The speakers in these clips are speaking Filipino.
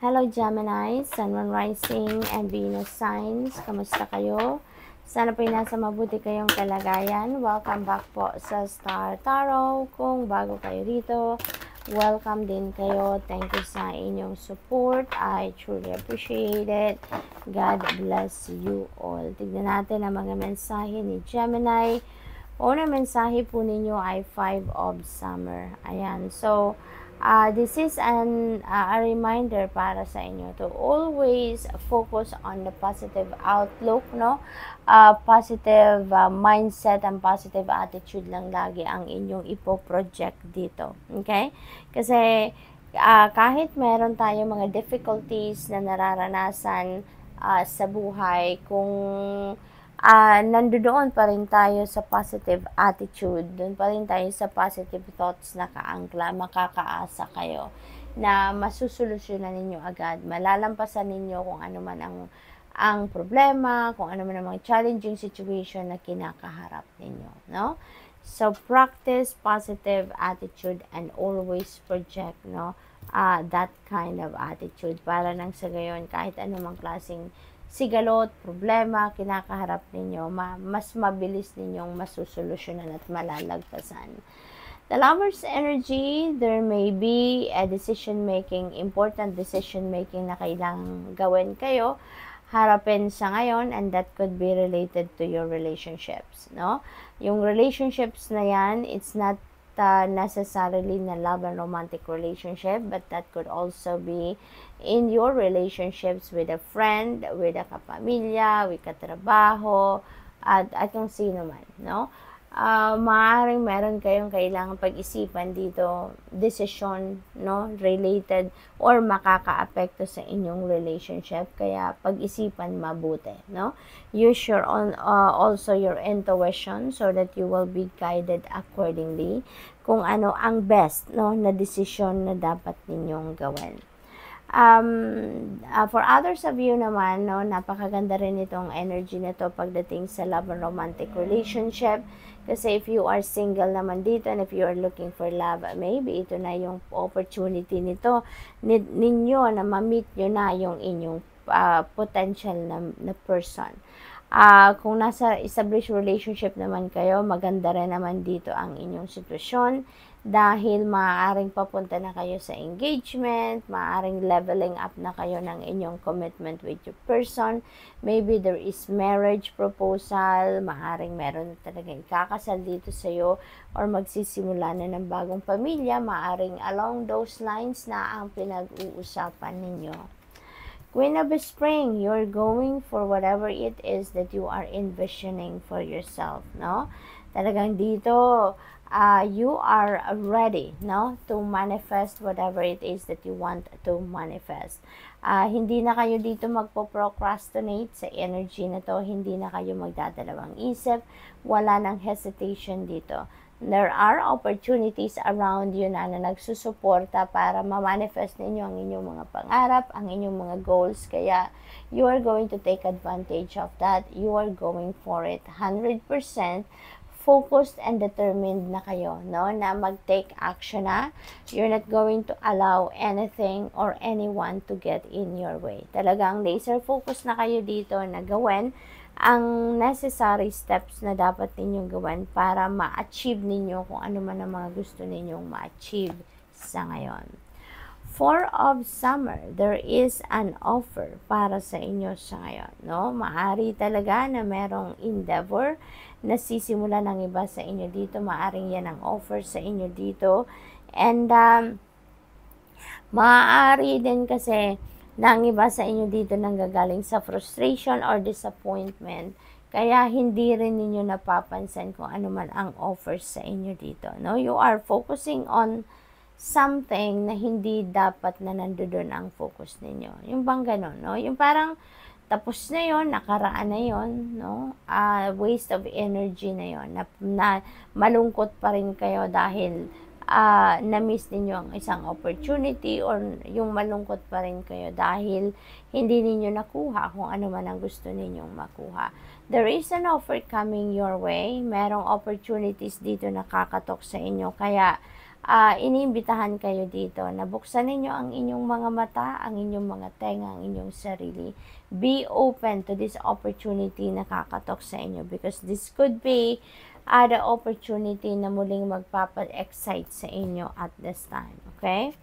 Hello Gemini, Sun, Moon, Rising, and Venus signs. Kamusta kayo? Sana po nasa mabuti kayong kalagayan. Welcome back po sa Star Tarot. Kung bago kayo rito, welcome din kayo. Thank you sa inyong support. I truly appreciate it. God bless you all. Tignan natin ang mga mensahe ni Gemini. Una mensahe po ninyo ay 5 of Summer. Ayan. So, uh, this is an uh, a reminder para sa inyo to always focus on the positive outlook no? Uh, positive uh, mindset and positive attitude lang lagi ang inyong ipo-project dito okay? Kasi uh, kahit meron tayo mga difficulties na nararanasan uh, sa buhay kung uh, nandoon pa rin tayo sa positive attitude, doon pa rin tayo sa positive thoughts na kaangkla, makakaasa kayo na masusolusyonan ninyo agad, malalampasan ninyo kung ano man ang ang problema, kung ano man ang mga challenging situation na kinakaharap ninyo, no? So practice positive attitude and always project, no? Uh, that kind of attitude para nang sa gayon kahit anumang klaseng sigalot, problema, kinakaharap ninyo, ma- mas mabilis ninyong masusolusyonan at malalagpasan. The lover's energy, there may be a decision making, important decision making na kailangang gawin kayo, harapin sa ngayon and that could be related to your relationships, no? Yung relationships na yan, it's not uh, necessarily na love and romantic relationship, but that could also be in your relationships with a friend, with a kapamilya, with katrabaho, at, at kung sino man, no? Uh, maaaring meron kayong kailangan pag-isipan dito, decision, no, related or makaka-apekto sa inyong relationship. Kaya pag-isipan mabuti, no? Use your own, uh, also your intuition so that you will be guided accordingly kung ano ang best, no, na decision na dapat ninyong gawin. Um, uh, for others of you naman, no, napakaganda rin itong energy nito pagdating sa love and romantic relationship. Kasi if you are single naman dito and if you are looking for love, maybe ito na yung opportunity nito ninyo na ma-meet nyo na yung inyong uh, potential na, na person. Uh, kung nasa established relationship naman kayo, maganda rin naman dito ang inyong sitwasyon dahil maaaring papunta na kayo sa engagement, maaaring leveling up na kayo ng inyong commitment with your person. Maybe there is marriage proposal, maaaring meron na talaga ikakasal dito sa iyo or magsisimula na ng bagong pamilya, maaaring along those lines na ang pinag-uusapan ninyo. Queen of Spring, you're going for whatever it is that you are envisioning for yourself, no? Talagang dito, uh, you are ready no to manifest whatever it is that you want to manifest. Uh, hindi na kayo dito magpo-procrastinate sa energy na to. Hindi na kayo magdadalawang isip. Wala nang hesitation dito. There are opportunities around you na, na nagsusuporta para ma-manifest ninyo ang inyong mga pangarap, ang inyong mga goals. Kaya, you are going to take advantage of that. You are going for it. 100% focused and determined na kayo, no? Na mag-take action na. You're not going to allow anything or anyone to get in your way. Talagang laser focus na kayo dito na gawin ang necessary steps na dapat ninyong gawin para ma-achieve ninyo kung ano man ang mga gusto ninyong ma-achieve sa ngayon. For of summer, there is an offer para sa inyo sa ngayon. No? Maari talaga na merong endeavor nasisimulan ng iba sa inyo dito. Maaring yan ang offer sa inyo dito. And um, maaari din kasi ng iba sa inyo dito nang gagaling sa frustration or disappointment. Kaya hindi rin ninyo napapansin kung ano man ang offer sa inyo dito. No? You are focusing on something na hindi dapat na nandoon ang focus ninyo. Yung bang ganun, no? Yung parang tapos na yon nakaraan na yon no? Uh, waste of energy na yon na, na malungkot pa rin kayo dahil uh, na-miss ninyo ang isang opportunity or yung malungkot pa rin kayo dahil hindi ninyo nakuha kung ano man ang gusto ninyong makuha. There is an offer coming your way. Merong opportunities dito nakakatok sa inyo. Kaya, uh, iniimbitahan kayo dito na buksan ninyo ang inyong mga mata, ang inyong mga tenga, ang inyong sarili. Be open to this opportunity na kakatok sa inyo because this could be uh, the opportunity na muling magpapa-excite sa inyo at this time. Okay?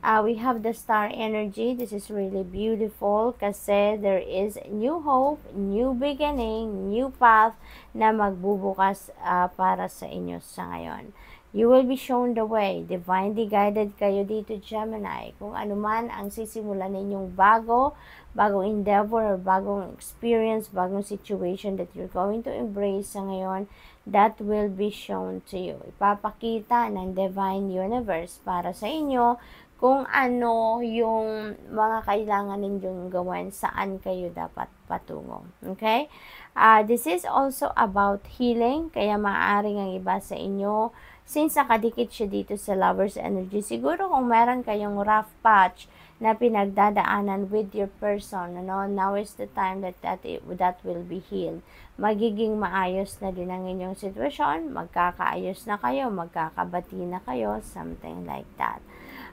Uh, we have the star energy. This is really beautiful kasi there is new hope, new beginning, new path na magbubukas uh, para sa inyo sa ngayon. You will be shown the way. Divinely guided kayo dito, Gemini. Kung ano man ang sisimulan ninyong bago, bagong endeavor or bagong experience, bagong situation that you're going to embrace sa ngayon, that will be shown to you. Ipapakita ng Divine Universe para sa inyo kung ano yung mga kailangan ninyong gawin, saan kayo dapat patungo. Okay? Uh, this is also about healing, kaya maaaring ang iba sa inyo Since nakadikit siya dito sa lover's energy, siguro kung meron kayong rough patch na pinagdadaanan with your person, ano, now is the time that that, it, that will be healed. Magiging maayos na din ang inyong sitwasyon, magkakaayos na kayo, magkakabati na kayo, something like that.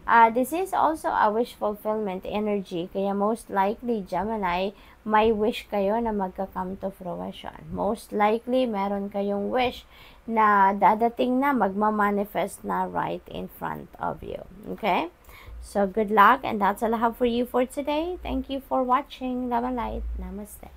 Uh, this is also a wish fulfillment energy. Kaya most likely, Gemini, may wish kayo na magka-come to fruition. Most likely, meron kayong wish na dadating na magma-manifest na right in front of you. Okay? So, good luck and that's all I have for you for today. Thank you for watching. Love and light. Namaste.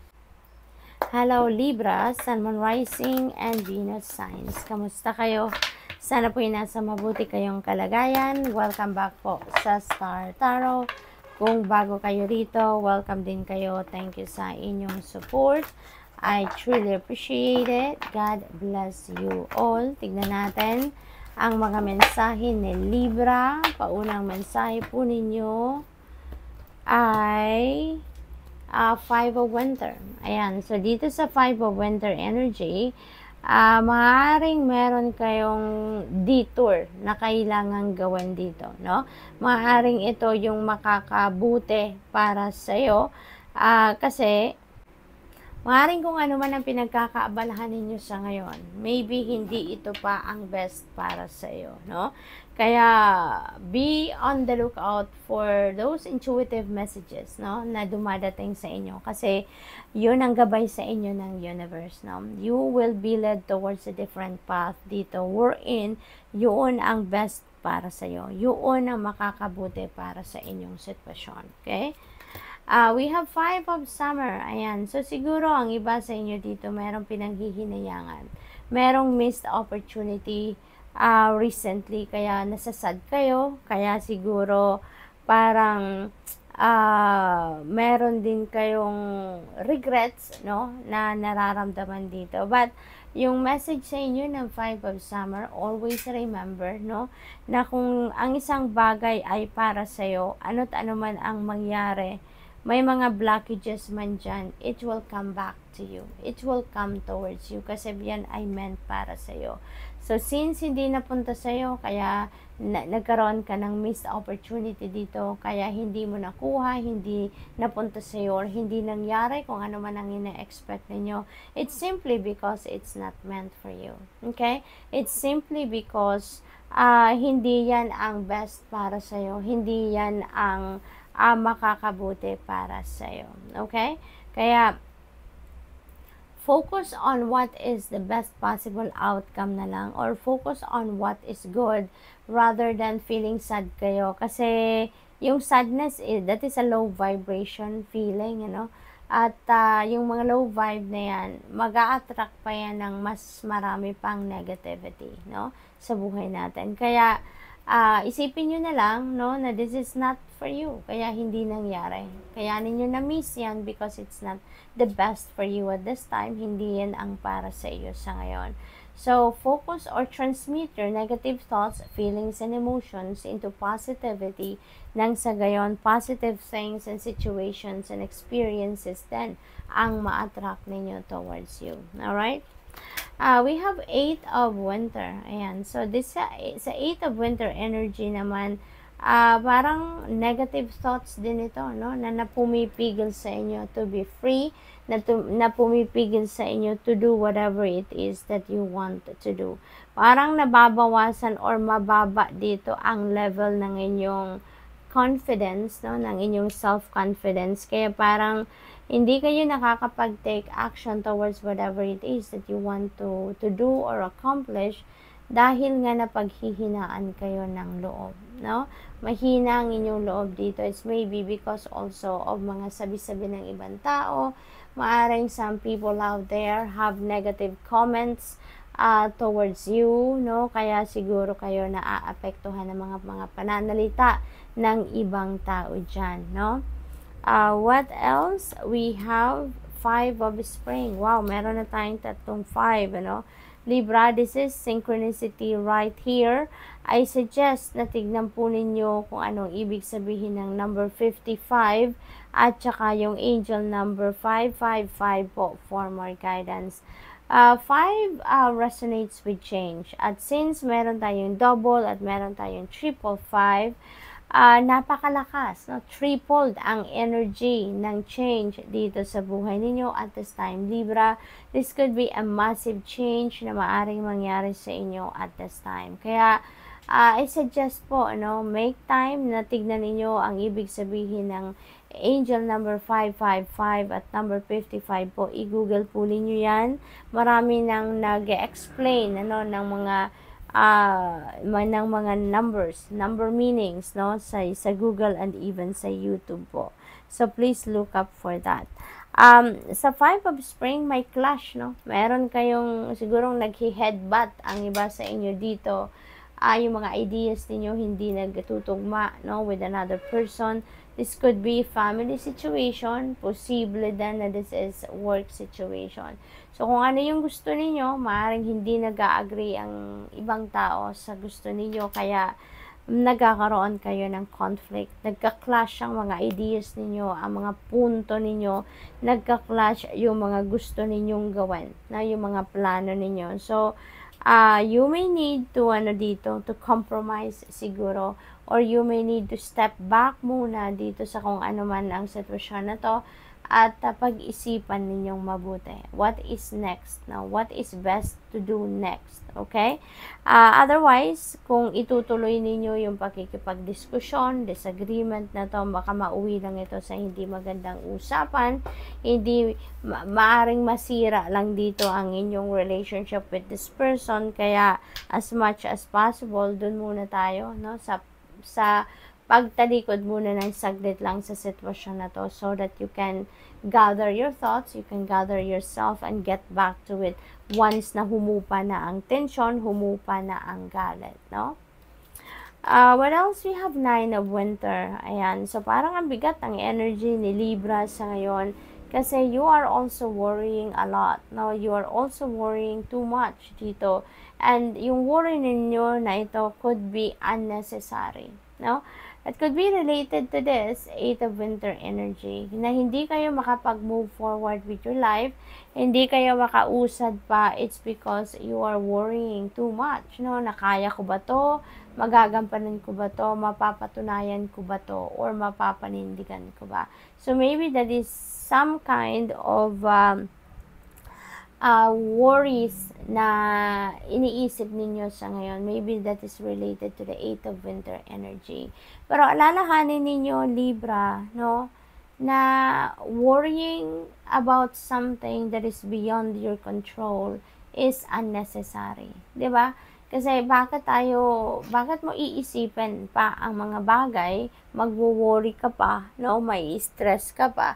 Hello, Libra, Sun, Moon, Rising, and Venus signs. Kamusta kayo? Sana po nasa mabuti kayong kalagayan. Welcome back po sa Star Tarot. Kung bago kayo rito, welcome din kayo. Thank you sa inyong support. I truly appreciate it. God bless you all. Tignan natin ang mga mensahe ni Libra. Paunang mensahe po ninyo ay uh, Five of Winter. Ayan. So, dito sa Five of Winter energy, uh, maaaring meron kayong detour na kailangan gawin dito, no? Maaaring ito yung makakabuti para sa iyo uh, kasi Maaaring kung ano man ang pinagkakaabalahan ninyo sa ngayon, maybe hindi ito pa ang best para sa iyo, no? Kaya, be on the lookout for those intuitive messages, no? Na dumadating sa inyo. Kasi, yun ang gabay sa inyo ng universe, no? You will be led towards a different path dito. Wherein, yun ang best para sa iyo. Yun ang makakabuti para sa inyong sitwasyon. Okay? Uh, we have five of summer. Ayan. So, siguro, ang iba sa inyo dito, merong pinanghihinayangan. Merong missed opportunity uh, recently. Kaya, nasasad kayo. Kaya, siguro, parang, uh, meron din kayong regrets, no, na nararamdaman dito. But, yung message sa inyo ng Five of Summer, always remember, no, na kung ang isang bagay ay para sa'yo, ano't ano man ang mangyari, may mga blockages man dyan, it will come back to you. It will come towards you kasi yan ay meant para sa iyo. So, since hindi napunta sa iyo, kaya na, nagkaroon ka ng missed opportunity dito, kaya hindi mo nakuha, hindi napunta sa iyo, or hindi nangyari kung ano man ang ina-expect ninyo, it's simply because it's not meant for you. Okay? It's simply because uh, hindi yan ang best para sa iyo. Hindi yan ang uh, makakabuti para sa iyo. Okay? Kaya, focus on what is the best possible outcome na lang or focus on what is good rather than feeling sad kayo. Kasi, yung sadness, is, that is a low vibration feeling, you know? At uh, yung mga low vibe na yan, mag attract pa yan ng mas marami pang negativity, no? Sa buhay natin. Kaya, uh, isipin nyo na lang, no, na this is not for you. Kaya hindi nangyari. Kaya ninyo na-miss yan because it's not the best for you at this time. Hindi yan ang para sa iyo sa ngayon. So, focus or transmit your negative thoughts, feelings, and emotions into positivity nang sa gayon, positive things and situations and experiences then ang ma-attract ninyo towards you. Alright? Uh, we have 8 of winter. Ayan. So, this sa, sa 8 of winter energy naman, uh, parang negative thoughts din ito, no? Na napumipigil sa inyo to be free, na, to, na pumipigil sa inyo to do whatever it is that you want to do. Parang nababawasan or mababa dito ang level ng inyong confidence, no? Ng inyong self-confidence. Kaya parang hindi kayo nakakapag-take action towards whatever it is that you want to, to do or accomplish dahil nga napaghihinaan kayo ng loob, no? Mahina ang inyong loob dito. It's maybe because also of mga sabi-sabi ng ibang tao. Maaring some people out there have negative comments uh, towards you, no? Kaya siguro kayo naaapektuhan ng mga mga pananalita ng ibang tao diyan, no? Uh, what else? We have five of spring. Wow, meron na tayong tatlong five, ano? Libra, this is synchronicity right here. I suggest na tignan po ninyo kung anong ibig sabihin ng number 55 at saka yung angel number 555 po for more guidance. Uh, 5 uh, resonates with change. At since meron tayong double at meron tayong triple 5, uh, napakalakas, no? tripled ang energy ng change dito sa buhay ninyo at this time, Libra. This could be a massive change na maaring mangyari sa inyo at this time. Kaya, uh, I suggest po, ano, make time na tignan ninyo ang ibig sabihin ng angel number 555 at number 55 po. I-google po ninyo yan. Marami nang nag-explain ano, ng mga uh, ng mga numbers, number meanings, no, sa, sa Google and even sa YouTube po. So, please look up for that. Um, sa Five of Spring, may clash, no? Meron kayong sigurong naghi-headbutt ang iba sa inyo dito. Uh, yung mga ideas ninyo hindi nagtutugma, no, with another person. This could be family situation. Posible din na this is work situation. So, kung ano yung gusto ninyo, maaaring hindi nag-agree ang ibang tao sa gusto ninyo. Kaya, nagkakaroon kayo ng conflict. Nagka-clash ang mga ideas ninyo, ang mga punto ninyo. Nagka-clash yung mga gusto ninyong gawin, na yung mga plano ninyo. So, uh, you may need to, ano dito, to compromise siguro or you may need to step back muna dito sa kung ano man ang sitwasyon na to at uh, pag-isipan ninyong mabuti. What is next? Now, what is best to do next? Okay? Uh, otherwise, kung itutuloy ninyo yung pakikipagdiskusyon, disagreement na to, baka mauwi lang ito sa hindi magandang usapan, hindi ma- maaring masira lang dito ang inyong relationship with this person. Kaya, as much as possible, dun muna tayo, no, sa sa pagtalikod muna ng saglit lang sa sitwasyon na to so that you can gather your thoughts, you can gather yourself and get back to it once na humupa na ang tension, humupa na ang galit, no? Uh, what else? We have Nine of Winter. Ayan. So, parang ang bigat ang energy ni Libra sa ngayon kasi you are also worrying a lot. No? You are also worrying too much dito. And yung worry ninyo na ito could be unnecessary. No? It could be related to this Eight of Winter energy na hindi kayo makapag-move forward with your life, hindi kayo makausad pa, it's because you are worrying too much, no? Nakaya ko ba to? Magagampanan ko ba to? Mapapatunayan ko ba to? Or mapapanindigan ko ba? So maybe that is some kind of um, uh, worries na iniisip ninyo sa ngayon. Maybe that is related to the Eight of Winter energy. Pero alalahanin ninyo, Libra, no? Na worrying about something that is beyond your control is unnecessary. ba? Diba? Kasi bakit tayo, bakit mo iisipin pa ang mga bagay, magwo-worry ka pa, no? May stress ka pa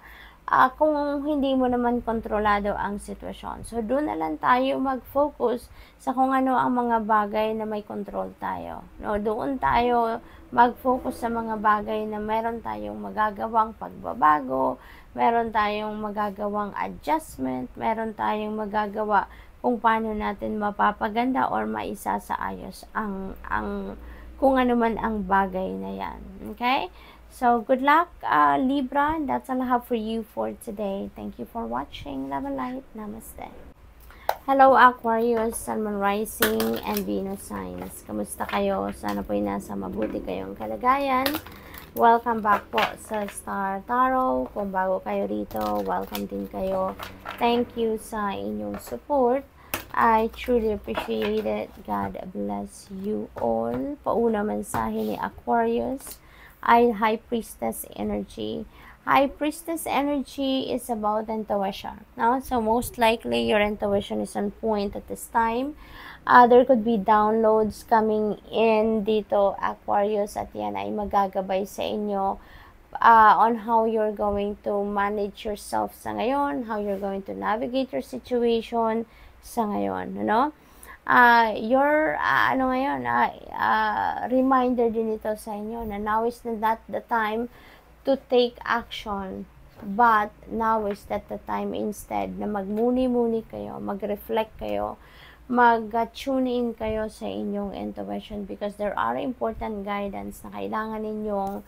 uh, kung hindi mo naman kontrolado ang sitwasyon. So, doon na lang tayo mag-focus sa kung ano ang mga bagay na may control tayo. No, doon tayo mag-focus sa mga bagay na meron tayong magagawang pagbabago, meron tayong magagawang adjustment, meron tayong magagawa kung paano natin mapapaganda or maisa sa ayos ang ang kung ano man ang bagay na yan. Okay? So, good luck, uh, Libra. That's all I have for you for today. Thank you for watching. Love and light. Namaste. Hello Aquarius, Sun, Moon Rising, and Venus signs. Kamusta kayo? Sana po nasa mabuti kayong kalagayan. Welcome back po sa Star Tarot. Kung bago kayo rito, welcome din kayo. Thank you sa inyong support. I truly appreciate it. God bless you all. Pauna mensahe ni Aquarius ay High Priestess Energy. High Priestess energy is about intuition. No? So most likely your intuition is on point at this time. Uh, there could be downloads coming in dito Aquarius at yan ay magagabay sa inyo uh, on how you're going to manage yourself sa ngayon, how you're going to navigate your situation sa ngayon, no? Uh, your uh, ano ngayon, uh, uh, reminder din ito sa inyo na now is not the time to take action. But now is that the time instead na magmuni-muni kayo, mag-reflect kayo, mag-tune in kayo sa inyong intuition because there are important guidance na kailangan ninyong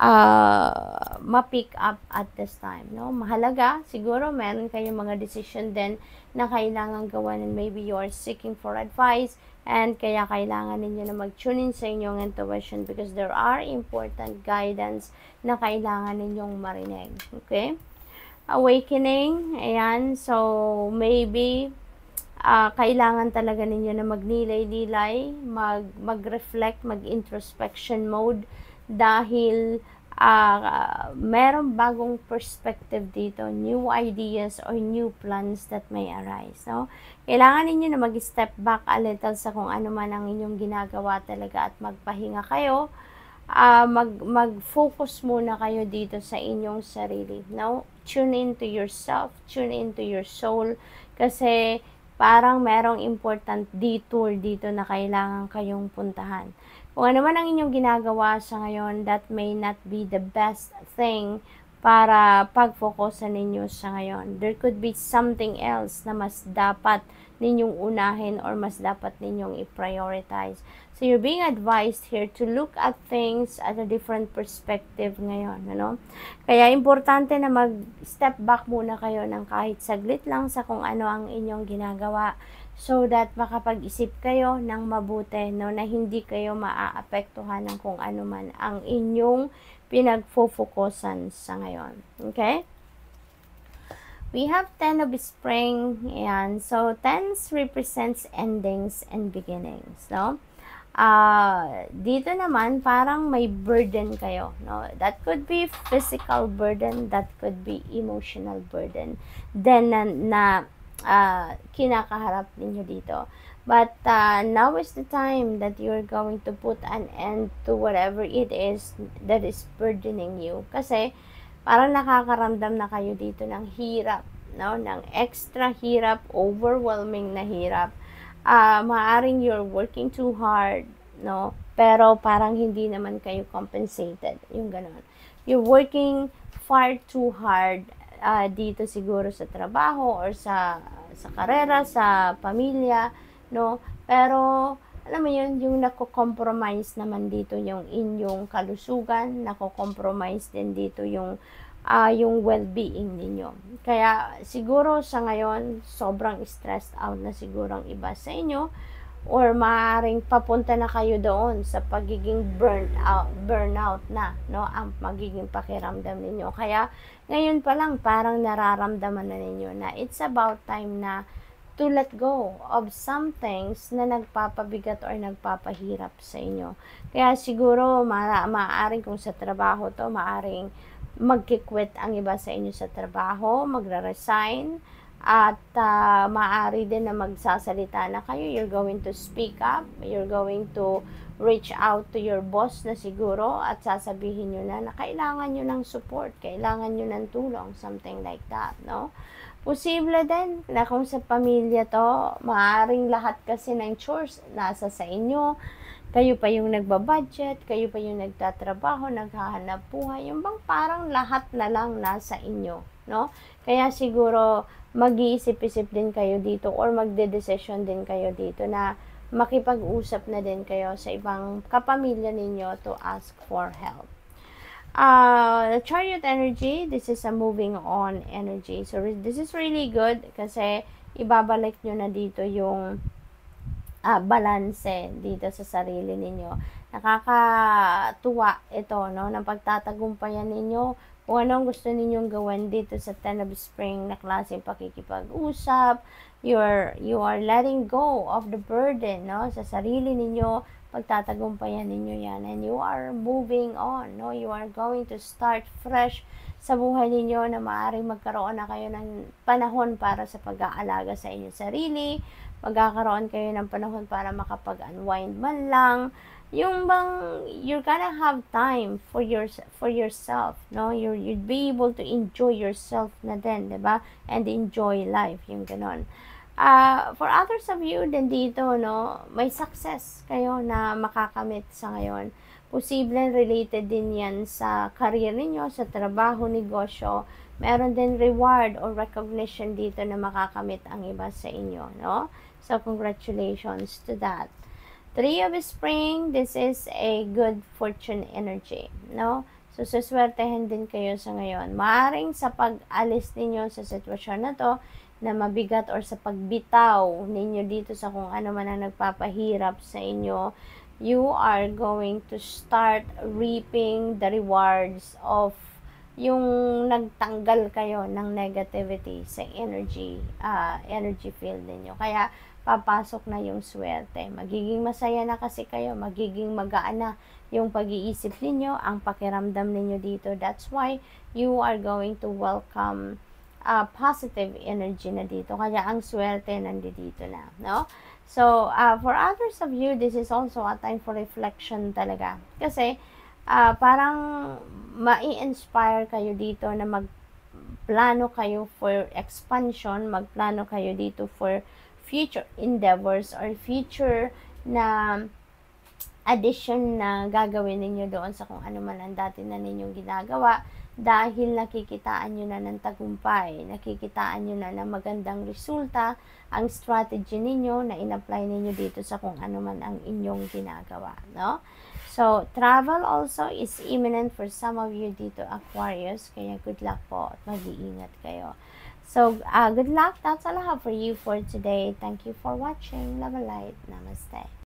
uh, ma-pick up at this time. No? Mahalaga, siguro meron kayong mga decision din na kailangan gawan and maybe you are seeking for advice and kaya kailangan ninyo na mag-tune in sa inyong intuition because there are important guidance na kailangan ninyong marinig. Okay? Awakening, ayan, so maybe uh, kailangan talaga ninyo na magnilay-nilay, mag, mag-reflect, mag-introspection mode dahil uh, meron bagong perspective dito, new ideas or new plans that may arise. No? Kailangan ninyo na mag-step back a little sa kung ano man ang inyong ginagawa talaga at magpahinga kayo. Uh, mag, mag-focus muna kayo dito sa inyong sarili. No? Tune into yourself, tune into your soul kasi parang merong important detour dito na kailangan kayong puntahan. Kung ano man ang inyong ginagawa sa ngayon, that may not be the best thing para pag-focusan ninyo sa ngayon. There could be something else na mas dapat ninyong unahin or mas dapat ninyong i-prioritize. So, you're being advised here to look at things at a different perspective ngayon. Ano? Kaya, importante na mag-step back muna kayo ng kahit saglit lang sa kung ano ang inyong ginagawa so that makapag-isip kayo ng mabuti no, na hindi kayo maaapektuhan ng kung ano man ang inyong pinagfo-focusan sa ngayon. Okay? We have 10 of spring, and so 10 represents endings and beginnings, no? Uh, dito naman, parang may burden kayo, no? That could be physical burden, that could be emotional burden. Then, na, na uh, kinakaharap ninyo dito. But uh, now is the time that you're going to put an end to whatever it is that is burdening you. Kasi, parang nakakaramdam na kayo dito ng hirap, no? ng extra hirap, overwhelming na hirap. Uh, maaring you're working too hard, no? Pero parang hindi naman kayo compensated, yung ganun. You're working far too hard uh, dito siguro sa trabaho or sa sa karera, sa pamilya, no? Pero alam mo yun, yung nako-compromise naman dito yung inyong kalusugan, nako-compromise din dito yung uh, yung well-being ninyo. Kaya siguro sa ngayon, sobrang stressed out na siguro ang iba sa inyo or maaaring papunta na kayo doon sa pagiging burnt out, burnout na, no? Ang magiging pakiramdam ninyo. Kaya ngayon pa lang parang nararamdaman na ninyo na it's about time na to let go of some things na nagpapabigat or nagpapahirap sa inyo. Kaya siguro ma maaaring kung sa trabaho to, maaaring magkikwit ang iba sa inyo sa trabaho, magre-resign, at uh, maaari din na magsasalita na kayo, you're going to speak up, you're going to reach out to your boss na siguro at sasabihin nyo na na kailangan nyo ng support, kailangan nyo ng tulong, something like that, no? Posible din na kung sa pamilya to, maaaring lahat kasi ng chores nasa sa inyo. Kayo pa yung nagbabudget, kayo pa yung nagtatrabaho, naghahanap buhay. Yung bang parang lahat na lang nasa inyo, no? Kaya siguro mag-iisip-isip din kayo dito or magde-decision din kayo dito na makipag-usap na din kayo sa ibang kapamilya ninyo to ask for help. Uh, the chariot energy, this is a moving on energy. So, this is really good kasi ibabalik nyo na dito yung uh, balanse dito sa sarili ninyo. Nakakatuwa ito, no, ng pagtatagumpayan ninyo kung anong gusto ninyong gawin dito sa Ten of Spring na klaseng pakikipag-usap, you're, you are letting go of the burden, no, sa sarili ninyo, pagtatagumpayan ninyo yan, and you are moving on, no, you are going to start fresh sa buhay ninyo na maaaring magkaroon na kayo ng panahon para sa pag-aalaga sa inyong sarili, magkakaroon kayo ng panahon para makapag-unwind man lang, yung bang you're gonna have time for your for yourself no? You you'd be able to enjoy yourself na din 'di ba? And enjoy life yung ganon uh, for others of you din dito no may success kayo na makakamit sa ngayon posible related din yan sa career ninyo sa trabaho negosyo meron din reward or recognition dito na makakamit ang iba sa inyo no so congratulations to that Three of Spring, this is a good fortune energy, no? So, suswertehin din kayo sa ngayon. Maaring sa pag-alis ninyo sa sitwasyon na to, na mabigat or sa pagbitaw ninyo dito sa kung ano man ang nagpapahirap sa inyo, you are going to start reaping the rewards of yung nagtanggal kayo ng negativity sa energy uh, energy field ninyo. Kaya papasok na yung swerte. Magiging masaya na kasi kayo, magiging magaan na yung pag-iisip ninyo, ang pakiramdam ninyo dito. That's why you are going to welcome uh, positive energy na dito. Kaya ang swerte nandito na, no? So, uh, for others of you, this is also a time for reflection talaga. Kasi, uh, parang ma-inspire kayo dito na magplano kayo for expansion, magplano kayo dito for future endeavors or future na addition na gagawin ninyo doon sa kung ano man ang dati na ninyong ginagawa dahil nakikitaan nyo na ng tagumpay, nakikitaan nyo na ng magandang resulta ang strategy ninyo na in-apply ninyo dito sa kung ano man ang inyong ginagawa, no? So, travel also is imminent for some of you dito, Aquarius, kaya good luck po at mag-iingat kayo. So, uh, good luck. That's all I have for you for today. Thank you for watching. Love and light. Namaste.